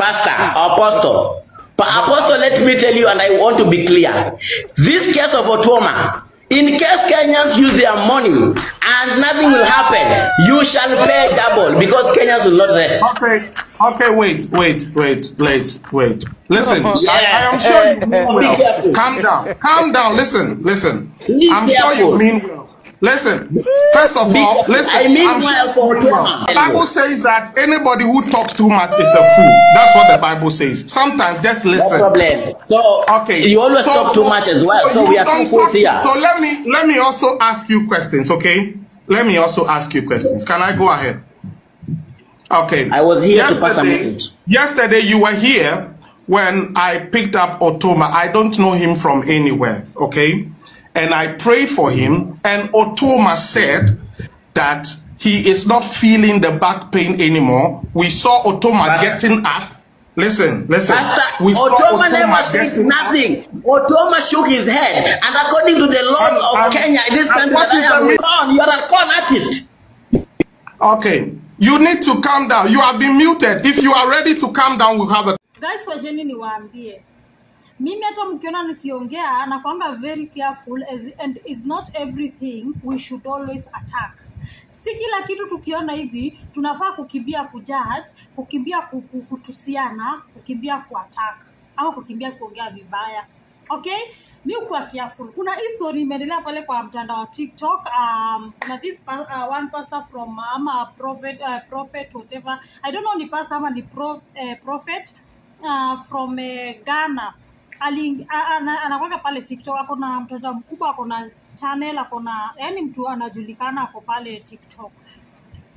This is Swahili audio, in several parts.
pastor, apostle. But Apostle, let me tell you, and I want to be clear. This case of Otoma, in case Kenyans use their money and nothing will happen, you shall pay double because Kenyans will not rest. Okay, okay, wait, wait, wait, wait, wait. Listen, I, I am sure you mean well. Calm down, calm down. Listen, listen. I'm sure you mean well. Listen, first of all, listen. I mean I'm well for you mean well. Otoma. The Bible says that anybody who talks too much is a fool. That's what the Bible says. Sometimes just No listen. problem. So Okay. you always so- talk too much as well. So we are talk- here. So let me let me also ask you questions, okay? Let me also ask you questions. Can I go ahead? Okay. I was here to pass a message. Yesterday you were here when I picked up Otoma. I don't know him from anywhere, okay? And I prayed for him, and Otoma said that he is not feeling the back pain anymore. We saw Otoma Pastor- getting up. Listen, listen. Pastor, we saw Otoma never said getting up. nothing. Otoma shook his head. And according to the laws And- of and- Kenya, this and country I am the- con, you are a con artist. Okay, you need to calm down. You have been muted. If you are ready to calm down, we'll have a guys wacheni niwaambie mimi hata mkiona nikiongea nakwanga very careful as, and is not everything we should always attack. Si kila kitu tukiona hivi tunafaa kukimbia kujudge kukimbia ku- ku- kutusiana kukimbia kuattack ama kukimbia kuongea vibaya. Okay? Mi ukuwa careful. Kuna hii story imeendelea pale kwa mtandao wa tiktok um, kuna this uh, one pastor from uh, ama prophet, uh, prophet whatever. I don't know ni pastor ama ni prof, uh, prophet uh, from uh, ghana Anakwanga pale tiktok ako na mtoto mkubwa ako na channel ako na yani mtu anajulikana ako pale tiktok.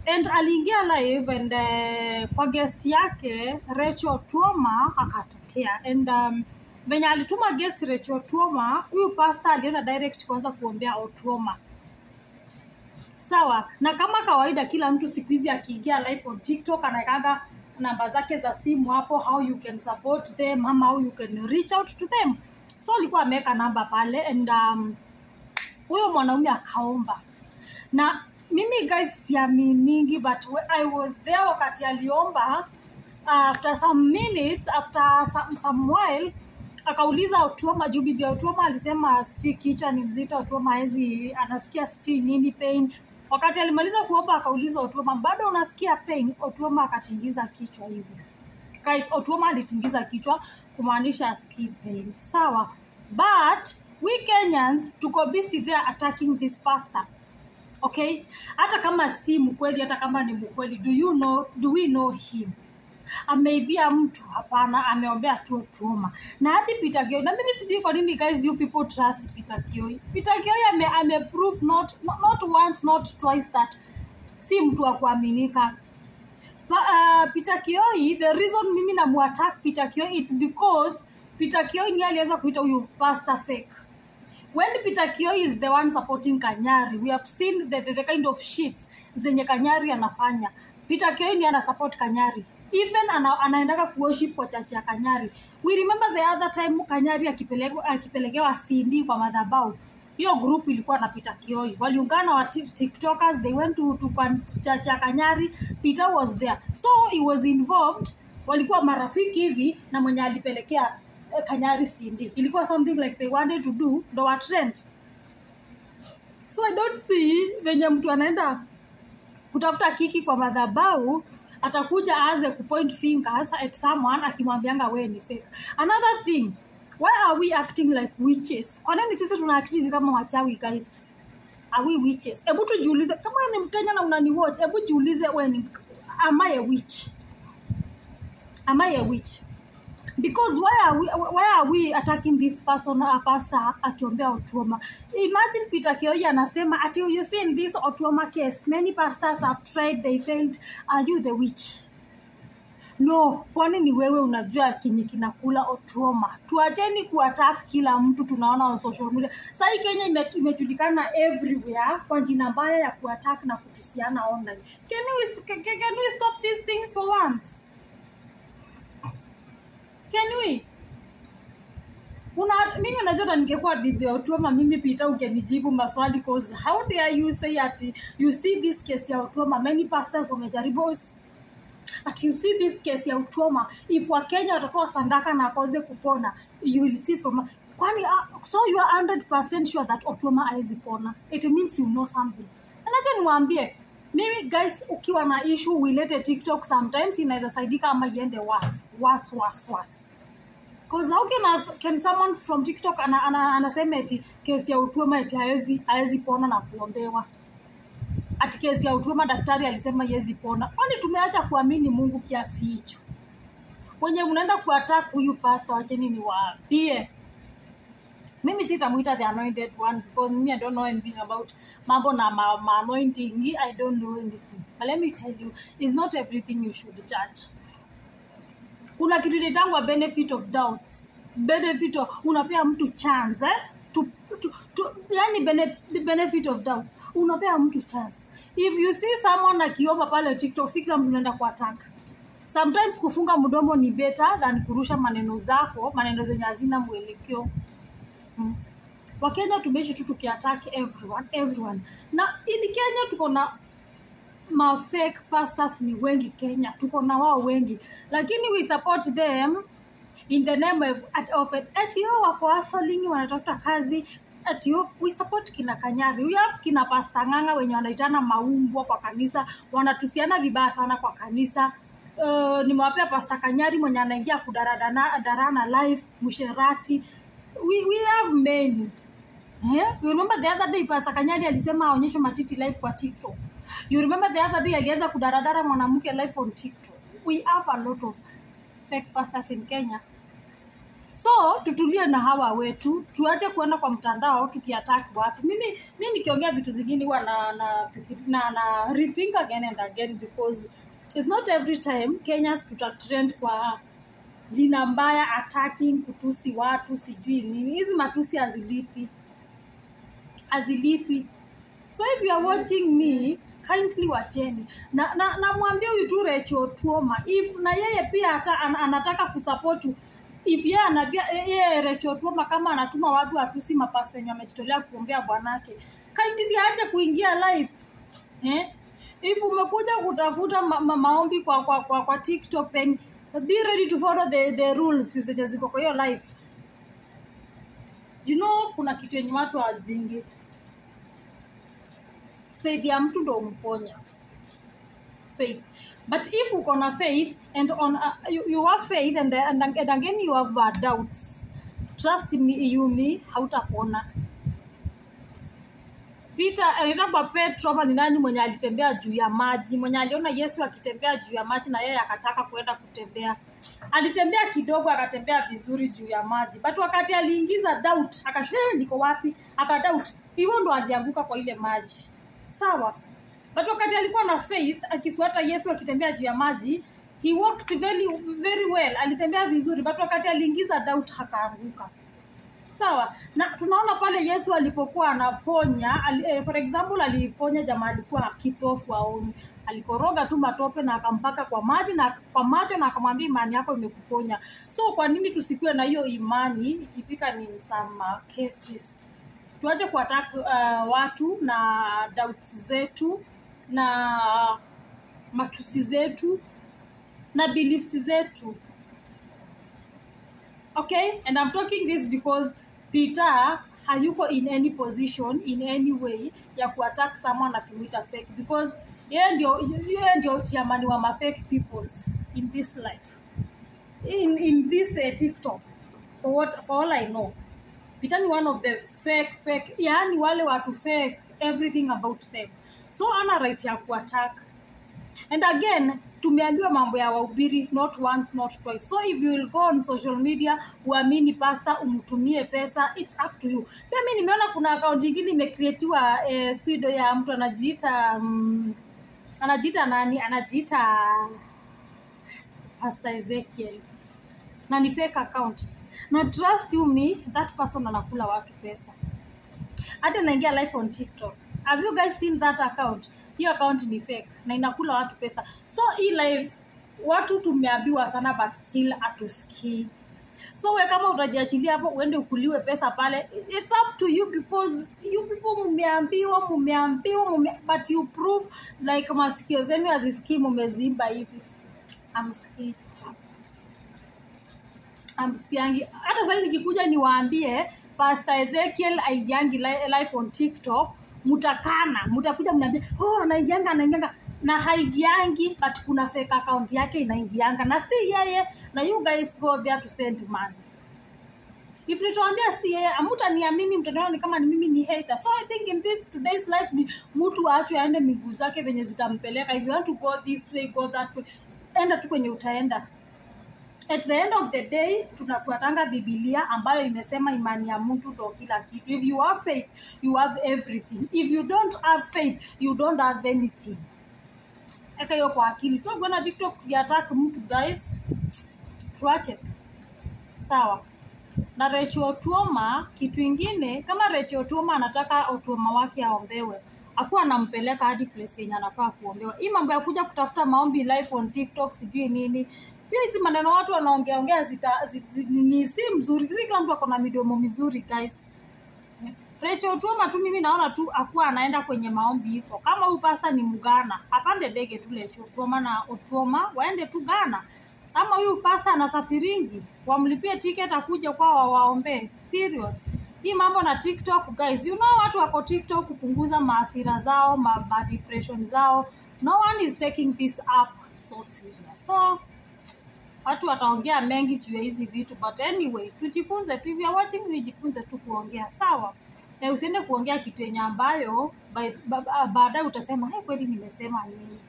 And aliingia live and uh, kwa guest yake Rachel Tuoma akatokea. And um, venye alituma guest Rachel Tuoma, huyu pasta alienda direct kwanza kuombea Otuoma. Sawa? Na kama kawaida kila mtu siku hizi akiingia live on tiktok anaekaga namba zake za simu hapo how you can support them ama how you can reach out to them so alikuwa ameweka namba pale and um, huyo mwanaume akaomba na mimi guys siaminingi but i was there wakati aliomba after some minutes after some, some while akauliza Otuoma juu bibi Otuoma alisema sijui kichwa ni mzito, Otuoma hawezi anasikia sijui nini pain. Wakati alimaliza kuomba akauliza Otuoma, bado unasikia pain? Otuoma akatingiza kichwa hivi. Guys, Otuoma alitingiza kichwa kumaanisha asikii pain. Sawa. But we Kenyans tuko busy there attacking this pastor okay hata kama si mkweli hata kama ni mkweli do you know do we know him ameibia mtu hapana ameombea tu tuma na hadi Peter Kioi na mimi sijui kwa nini guys you people trust Peter Kioi Peter Kioi ame, ame prove not, not not once not twice that si mtu wa kuaminika uh, Peter Kioi the reason mimi namuattack Peter Kioi it's because Peter Kioi ni aliweza kuita huyu pastor fake when Peter Kioi is the one supporting Kanyari, we have seen the, the, the kind of shit zenye Kanyari anafanya. Peter Kioi ni ana support Kanyari. Even ana, anaendaka kuoshi kwa chachi ya Kanyari. We remember the other time Kanyari akipelekewa CD kwa madhabau Hiyo group ilikuwa na pita Kioi. Waliungana wa Tik- TikTokers, they went to, kwa chachi ya Kanyari. Peter was there. So he was involved. Walikuwa marafiki hivi na mwenye alipelekea eh, Kanyari sindi, Ilikuwa something like they wanted to do ndo wa. So I don't see venye mtu anaenda kutafuta kiki kwa madhabau atakuja aanze kupoint fingers at someone akimwambianga wewe ni fake. Another thing, why are we acting like witches? Kwa nini sisi tuna acting kama wachawi guys? Are we witches? Hebu tujiulize kama ni Mkenya na unani watch, hebu jiulize wewe ni am I a witch? Am I a witch? Because why are we why are we attacking this person uh, pastor akiombea Otuoma imagine Peter Kioi anasema ati you see in this Otuoma case? Many pastors have tried they failed. Are you the witch? No kwani ni wewe unajua kenye kinakula Otuoma tuacheni kuattack kila mtu tunaona on social media. Sahii Kenya ime, imejulikana everywhere kwa jina mbaya ya kuattack na kutusiana online. Can we, can we stop this thing for once Can we? Una, mimi unajua hata ningekuwa bibi ya Otuoma mimi Pita ungenijibu maswali cause how dare you say at you see this case ya Otuoma many pastors wamejaribu at you see this case ya utoma if wakenya watakuwa sandaka na akaweze kupona you will see from kwani uh, so you are 100% sure that utuama hawezi pona? It means you know something. Anacha niwaambie mimi guys ukiwa na issue uilete tiktok sometimes inaweza saidika ama iende was was was was Cause how can, can someone from TikTok ana, ana, anasema eti kesi ya utwema eti haezi haezi pona na kuombewa ati kesi ya utwema daktari alisema yezi pona. Kwani tumeacha kuamini Mungu kiasi hicho? Wenye unaenda kuattack huyu pastor, wacheni niwaambie, mimi sitamuita the anointed one because me I don't know anything about mambo na ma, ma anointing. I don't know anything. But let me tell you, it's not everything you should judge kuna kitu inaitangwa benefit of doubt. Benefit of, unapea mtu chance eh? to, to, to, yani bene, benefit of doubt. Unapea mtu chance. If you see someone akiomba pale tiktok si kila mtu unaenda kuattack sometimes kufunga mdomo ni better than kurusha maneno zako maneno zenye hazina mwelekeo. Hmm. wakenya tumeishi tu tukiattack everyone everyone. Na ini kenya tuko na ma fake pastors ni wengi kenya tuko na wao wengi. Lakini we support them in the name of, at, of ati yo wako hustling wanatafuta kazi. Ati we support kina kanyari. We have kina pasta ng'anga wenye wanaitana maumbwa kwa kanisa. Wanatusiana vibaya sana kwa kanisa. Uh, nimewapea pasta kanyari mwenye anaingia kudaradana live msherati we, we have many. Eh? you remember the other day pasta kanyari alisema aonyeshe matiti live kwa tiktok you remember the other day alianza kudaradara mwanamke live on tiktok. We have a lot of fake pastors in kenya. So tutulie na hawa wetu tuache kuenda kwa mtandao tukiattack watu mimi mi nikiongea vitu zingine huwa na na, na na rethink again and again because it's not every time kenyans tutatrend kwa jina mbaya attacking kutusi watu sijui nini. Hizi matusi hazilipi. Hazilipi. So if you are watching me kindly wacheni na na namwambia huyu tu Recho Tuoma if na yeye pia hata an, anataka kusupport if yeye anabia yeye Recho Tuoma kama anatuma watu atusi mapasta wenye wamejitolea kuombea bwanake. Kindly aache kuingia live. Eh? If umekuja kutafuta ma, ma, maombi kwa kwa, kwa kwa TikTok then be ready to follow the the rules zenye ziko kwa hiyo live. You know kuna kitu yenye watu hawajingi faith ya mtu ndo umponya faith. But if uko na faith and on uh, you, you have faith and, and, and again you have uh, doubts trust me you me hautapona Peter anaitwa Petro ama ni nani mwenye alitembea juu ya maji, mwenye aliona Yesu akitembea juu ya maji na yeye akataka kuenda kutembea. Alitembea kidogo, akatembea vizuri juu ya maji, but wakati aliingiza doubt, akasha niko wapi, akadoubt, hivyo ndo alianguka kwa ile maji. Sawa, but wakati alikuwa na faith, akifuata Yesu akitembea juu ya maji, he walked very, very well, alitembea vizuri, but wakati aliingiza doubt, akaanguka sawa. Na tunaona pale yesu alipokuwa anaponya al, eh, for example aliponya jamaa alikuwa kipofu aoni alikoroga tu matope na akampaka kwa maji na kwa macho na akamwambia imani yako imekuponya. So kwa nini tusikuwe na hiyo imani? Ikifika ni some cases tuache kuattack uh, watu na doubts zetu na matusi zetu na beliefs zetu. Okay? And i'm talking this because peter hayuko in any position in any way ya kuattack someone akimwita fake because yeye ndio yeye ndio chiamani wa mafake peoples in this life. In, in this uh, tiktok for what for all i know. Peter ni one of the fake fake. Yaani wale watu fake everything about them so ana right ya kuattack. And again tumeambiwa mambo ya waubiri not once not twice. So if you will go on social media uamini pasta umtumie pesa it's up to you. Pia mi nimeona kuna akaunti ingine imekrietiwa eh, swido ya mtu anajiita um, anajiita nani? Anajiita pastor ezekiel. Na ni fake account na trust you me that person anakula watu pesa. Hata naingia life on tiktok. Have you guys seen that account? Hiyo account ni fake na inakula watu pesa. So hii live watu tumeambiwa sana but still hatusikii. So we kama utajiachilia hapo uende ukuliwe pesa pale. It's up to you because you people mumeambiwa mumeambiwa mume, but you prove like masikio zenu hazisikii mumezimba hivi. Amsikii amsikiangi hata sasa nikikuja niwaambie pastor ezekiel aingiangi life on tiktok. Mutakana mutakuja mnaambia oh anaingianga anaingianga. Na haingiangi but kuna fake account yake inaingianga. Na si yeye. Na you guys go there to send money. If nitawambia si yeye amutaniamini mtandao ni kama ni mimi ni hater. So i think in this today's life ni mtu aachwe aende miguu zake venye zitampeleka. If you want to go this way go that way. Enda tu kwenye utaenda at the end of the day tunafuatanga bibilia ambayo imesema imani ya mtu ndo kila kitu. If you have faith you have everything. If you don't have faith you don't have anything. Eka hiyo kwa akili. So kuona tiktok tukiattack mtu guys. Tuache. Sawa. Na Rachel Otuoma, kitu ingine kama Rachel Otuoma anataka Otuoma wake aombewe, akuwa anampeleka hadi place yenye anafaa kuombewa. Hii mambo ya kuja kutafuta maombi live on TikTok sijui nini, pia hizi maneno watu wanaongea ongea zita, zi, zi, ni si mzuri, si kila mtu ako na midomo mizuri guys. Rachel Tuoma tu mimi naona tu akuwa anaenda kwenye maombi hivyo. Kama huyu pasta ni Mgana, apande ndege tu Rachel Tuoma na Otuoma waende tu Ghana. Ama huyu pasta anasafiringi, wamlipie ticket akuje kwao waombee. Period. Hii mambo na TikTok guys, you know watu wako TikTok kupunguza maasira zao, ma depression zao. No one is taking this up so serious. So watu wataongea mengi juu ya hizi vitu but anyway tujifunze tu if you are watching tujifunze tu kuongea sawa? Na usiende kuongea kitu yenye ambayo baadaye utasema hey, kweli nimesema nini?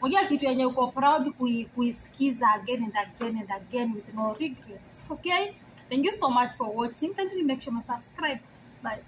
Ongea kitu yenye uko proud kui, kuisikiza again and again and again with no regrets okay? Thank you so much for watching. Kindly make sure you subscribe. Bye